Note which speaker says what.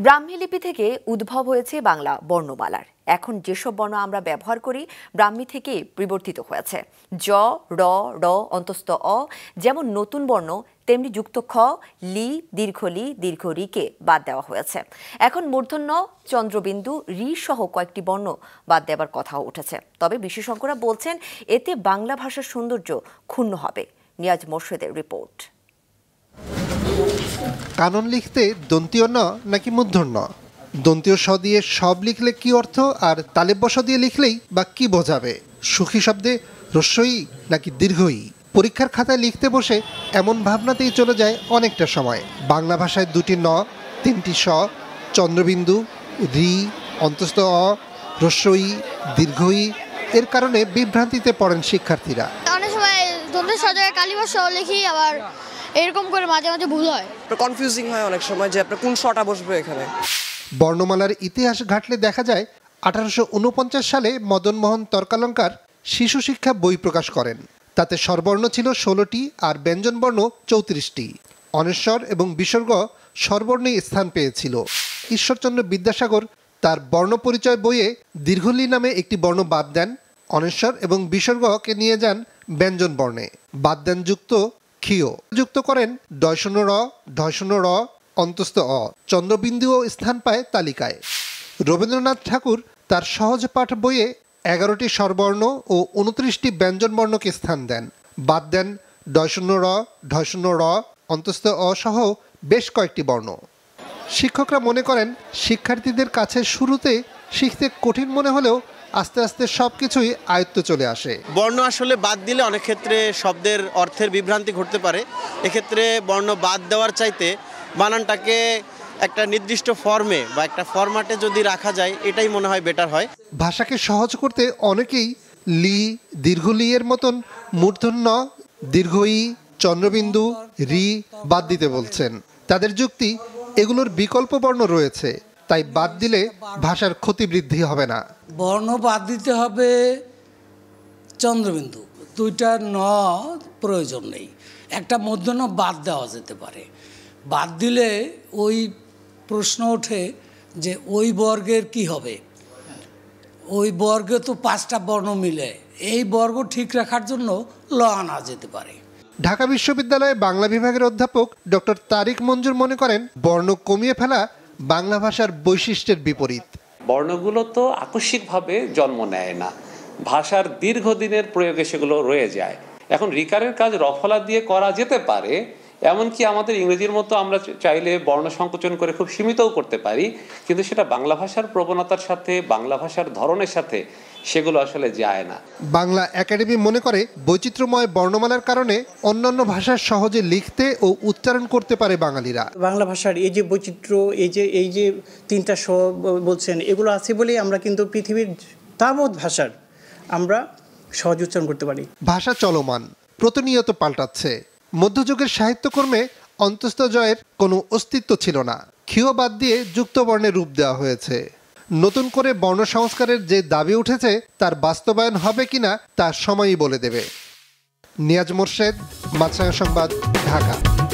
Speaker 1: ব্রাহ্মী লিপি থেকে উদ্ভব হয়েছে বাংলা বর্ণমালার। এখন যেসব বর্ণ আমরা ব্যবহার করি, ব্রাহ্মী থেকে পরিবর্তিত হয়েছে। জ, র র, অন্তস্থ, অ, যেমন নতুন বর্ণ, তেমনি যুক্ত খ, লি, দীর্ঘ লি, দীর্ঘ রিকে বাদ দেওয়া হয়েছে। এখন মূর্ধন্য, চন্দ্রবিন্দু, রি সহ কয়েকটি বর্ণ বাদ দেওয়ার কথাও উঠেছে। তবে বিশেষজ্ঞরা বলছেন, এতে বাংলা ভাষার সৌন্দর্য ক্ষুণ্ণ হবে। নিয়াজ মোর্শেদের রিপোর্ট।
Speaker 2: কানন লিখতে দন্তীয় ন নাকি মূর্ধন্য দন্তীয় স দিয়ে সব লিখলে কি অর্থ আর তালেব্য বস দিয়ে লিখলেই বা কি বোঝাবে? সুখী শব্দে রস্যই নাকি দীর্ঘই? পরীক্ষার খাতায় লিখতে বসে এমন ভাবনাতেই চলে যায় অনেকটা সময়। বাংলা ভাষায় দুটি ন, তিনটি স চন্দ্রবিন্দু, রি, অন্তস্থ অ, রস্যই, দীর্ঘই, এর কারণে বিভ্রান্তিতে পড়েন শিক্ষার্থীরা।
Speaker 3: অনেক সময় সজায় লিখি আবার এরকম করে মাঝে মাঝে ভুল হয়।
Speaker 4: কনফিউজিং হয় অনেক সময় যে আপনার কোন শটা বসবে এখানে।
Speaker 2: বর্ণমালার ইতিহাস ঘাটলে দেখা যায় আঠারোশো সালে মদনমোহন তর্কালঙ্কার শিশু শিক্ষা বই প্রকাশ করেন। তাতে স্বরবর্ণ ছিল ষোলোটি আর ব্যঞ্জনবর্ণ চৌত্রিশটি। অনেশ্বর এবং বিসর্গ স্বরবর্ণে স্থান পেয়েছিল। ঈশ্বরচন্দ্র বিদ্যাসাগর তার বর্ণ পরিচয় বইয়ে দীর্ঘলি নামে একটি বর্ণ বাদ দেন। অনেশ্বর এবং বিসর্গকে নিয়ে যান ব্যঞ্জন বর্ণে। বাদ দেন যুক্ত ক্ষীয় যুক্ত করেন ডয়শূন্য র ঢয়শূন্য র, অন্তস্থ অ। চন্দ্রবিন্দুও স্থান পায় তালিকায়। রবীন্দ্রনাথ ঠাকুর তার সহজ পাঠ বইয়ে এগারোটি স্বরবর্ণ ও উনত্রিশটি ব্যঞ্জনবর্ণকে স্থান দেন। বাদ দেন ডয়শূন্য র ঢয়শূন্য র, অন্তস্থ অ সহ বেশ কয়েকটি বর্ণ। শিক্ষকরা মনে করেন শিক্ষার্থীদের কাছে শুরুতে শিখতে কঠিন মনে হলেও আস্তে আস্তে সব কিছুই আয়ত্ত চলে আসে।
Speaker 5: বর্ণ আসলে বাদ দিলে অনেক ক্ষেত্রে শব্দের অর্থের বিভ্রান্তি ঘটতে পারে। এক্ষেত্রে বর্ণ বাদ দেওয়ার চাইতে বানানটাকে একটা নির্দিষ্ট ফর্মে বা একটা ফরম্যাটে যদি রাখা যায় এটাই মনে হয় বেটার হয়।
Speaker 2: ভাষাকে সহজ করতে অনেকেই লি দীর্ঘলি এর মতন মূর্ধন্য দীর্ঘই চন্দ্রবিন্দু রি বাদ দিতে বলছেন। তাদের যুক্তি এগুলোর বিকল্প বর্ণ রয়েছে। তাই বাদ দিলে ভাষার ক্ষতি বৃদ্ধি হবে না।
Speaker 6: বর্ণ বাদ দিতে হবে চন্দ্রবিন্দু। দুইটা ন প্রয়োজন নেই। একটা মধ্যন বাদ দেওয়া যেতে পারে। বাদ দিলে ওই প্রশ্ন ওঠে যে ওই বর্গের কি হবে? ওই বর্গে তো পাঁচটা বর্ণ মিলে। এই বর্গ ঠিক রাখার জন্য ল আনা যেতে পারে।
Speaker 2: ঢাকা বিশ্ববিদ্যালয়ে বাংলা বিভাগের অধ্যাপক ডক্টর তারিক মঞ্জুর মনে করেন বর্ণ কমিয়ে ফেলা বাংলা ভাষার বৈশিষ্ট্যের বিপরীত।
Speaker 7: বর্ণগুলো তো আকস্মিকভাবে জন্ম নেয় না। ভাষার দীর্ঘদিনের প্রয়োগে সেগুলো রয়ে যায়। এখন রিকারের কাজ রফলা দিয়ে করা যেতে পারে এমনকি আমাদের ইংরেজির মতো আমরা চাইলে বর্ণ সংকোচন করে খুব সীমিতও করতে পারি কিন্তু সেটা বাংলা ভাষার প্রবণতার সাথে বাংলা ভাষার ধরনের সাথে সেগুলো আসলে যায় না।
Speaker 2: বাংলা একাডেমি মনে করে বৈচিত্র্যময় বর্ণমালার কারণে অন্যান্য ভাষা সহজে লিখতে ও উচ্চারণ করতে পারে বাঙালিরা।
Speaker 8: বাংলা ভাষার এই যে বৈচিত্র্য এই যে এই যে তিনটা স বলছেন এগুলো আছে বলেই আমরা কিন্তু পৃথিবীর তাবৎ ভাষার আমরা সহজ উচ্চারণ করতে পারি।
Speaker 2: ভাষা চলমান প্রতিনিয়ত পাল্টাচ্ছে। মধ্যযুগের সাহিত্যকর্মে অন্তস্থ জয়ের কোনো অস্তিত্ব ছিল না। ক্ষীয় বাদ দিয়ে যুক্তবর্ণের রূপ দেওয়া হয়েছে। নতুন করে বর্ণ সংস্কারের যে দাবি উঠেছে, তার বাস্তবায়ন হবে কিনা, তা সময়ই বলে দেবে। নিয়াজ মোর্শেদ, মাছরাঙা সংবাদ, ঢাকা।